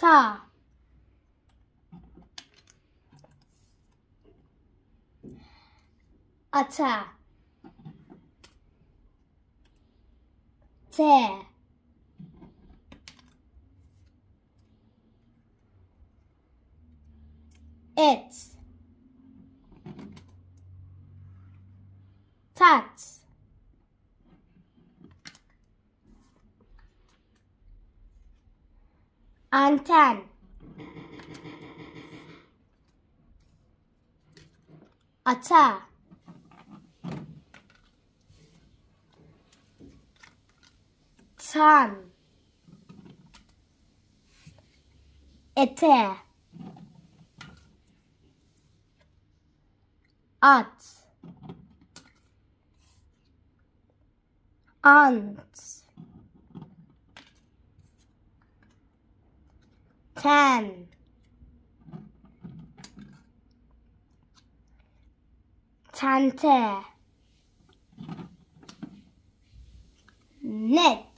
ta ata te it anten. Ata. Tan. Ete. At. Ant ten. Tante net